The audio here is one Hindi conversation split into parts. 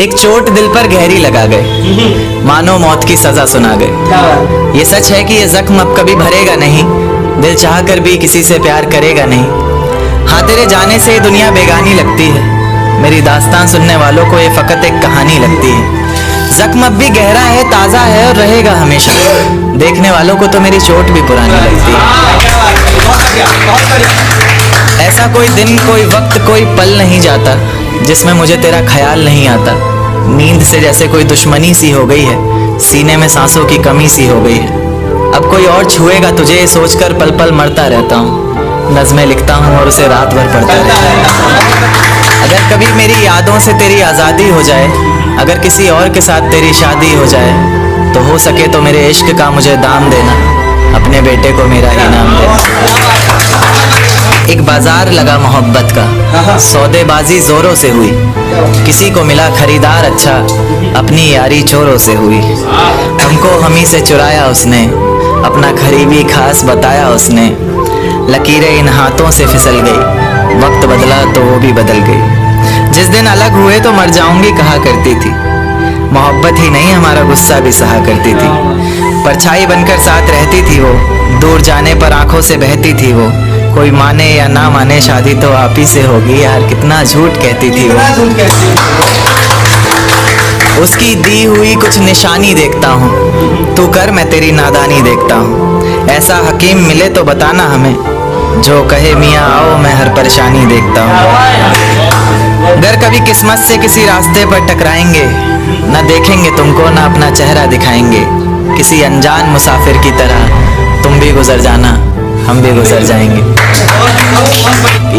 एक चोट दिल पर गहरी लगा गए मानो मौत की सजा सुना गए ये सच है कि ये जख्म अब कभी भरेगा नहीं। दिल चाह कर भी किसी से प्यार करेगा नहीं। हाँ तेरे जाने से ये दुनिया बेगानी लगती है। मेरी दास्तान सुनने वालों को ये फकत एक कहानी लगती है। जख्म अब भी गहरा है ताज़ा है और रहेगा हमेशा। देखने वालों को तो मेरी चोट भी पुरानी लगती है। ऐसा कोई दिन कोई वक्त कोई पल नहीं जाता। जिसमें मुझे तेरा ख्याल नहीं आता। नींद से जैसे कोई दुश्मनी सी हो गई है, सीने में सांसों की कमी सी हो गई है। अब कोई और छुएगा तुझे सोचकर पल पल मरता रहता हूँ। नज़में लिखता हूँ और उसे रात भर पढ़ता रहता हूँ। अगर कभी मेरी यादों से तेरी आज़ादी हो जाए, अगर किसी और के साथ तेरी शादी हो जाए तो हो सके तो मेरे इश्क का मुझे दाम देना, अपने बेटे को मेरा बाज़ार लगा मोहब्बत का। सौदेबाजी जोरों से हुई। किसी को मिला खरीदार अच्छा अपनी यारी चोरों से हुई। हमको हमी से चुराया उसने अपना खरीबी खास बताया उसने। लकीरें इन हाथों से फिसल गई वक्त बदला तो वो भी बदल गई। जिस दिन अलग हुए तो मर जाऊँगी कहा करती थी। मोहब्बत ही नहीं हमारा गुस्सा भी सहा करती थी। परछाई बनकर साथ रहती थी वो दूर जाने पर आँखों से बहती थी वो। कोई माने या ना माने शादी तो आप ही से होगी यार। कितना झूठ कहती थी वो। उसकी दी हुई कुछ निशानी देखता हूँ। तू कर मैं तेरी नादानी देखता हूँ। ऐसा हकीम मिले तो बताना हमें। जो कहे मियाँ आओ मैं हर परेशानी देखता हूँ। अगर कभी किस्मत से किसी रास्ते पर टकराएँगे। ना देखेंगे तुमको ना अपना चेहरा दिखाएँगे। किसी अनजान मुसाफिर की तरह तुम भी गुजर जाना। हम भी गुजर जाएँगे।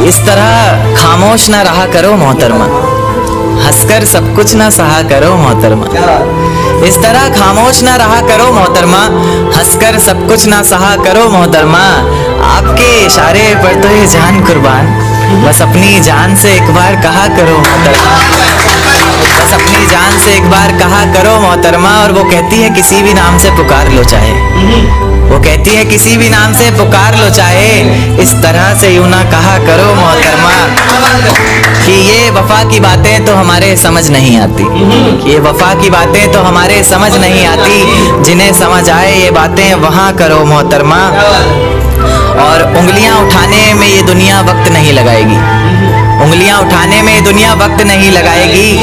इस तरह खामोश ना रहा करो मोहतरमा। हंसकर सब कुछ ना सहा करो मोहतरमा। इस तरह खामोश ना रहा करो मोहतरमा। हंसकर सब कुछ ना सहा करो मोहतरमा। आपके इशारे पर तो ये जान कुर्बान। बस अपनी जान से एक बार कहा करो मोहतरमा। से एक बार कहा करो, मोहतरमा, और वो कहती है, किसी भी नाम से पुकार लो चाहे। वो कहती है, किसी भी नाम से पुकार लो चाहे। इस तरह से यूँ ना कहा करो, मोहतरमा। कि ये वफा की बातें तो हमारे समझ नहीं आती। ये वफा की बातें तो हमारे समझ नहीं आती। जिन्हें समझ आए ये बातें, वहाँ करो, मोहतरमा। और उंगलियाँ उठाने में ये दुनिया वक्त नहीं लगाएगी। उंगलियाँ उठाने में दुनिया वक्त नहीं लगाएगी।